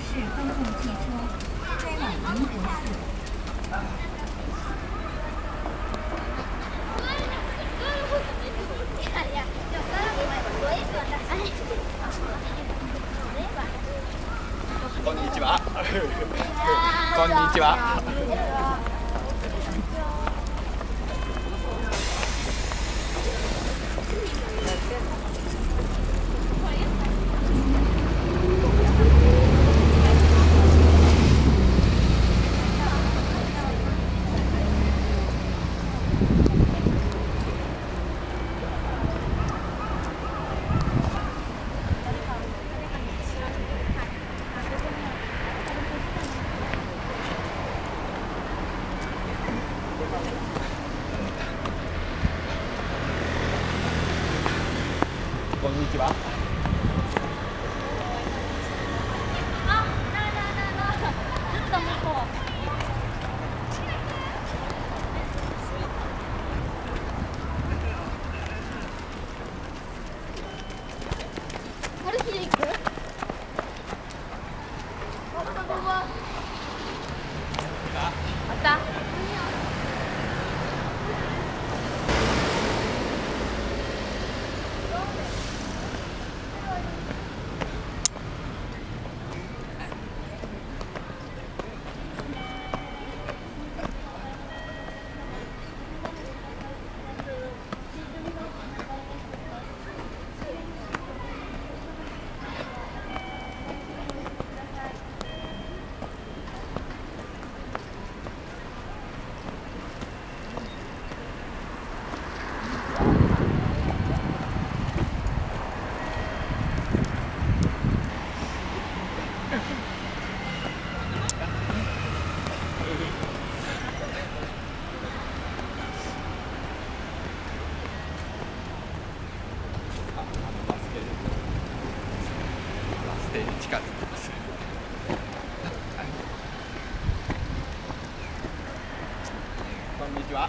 是公共汽车，开往银阁寺。こんにちは。こんにちは。こんにちは。これで行くまたス停に近づきます。こんにちは。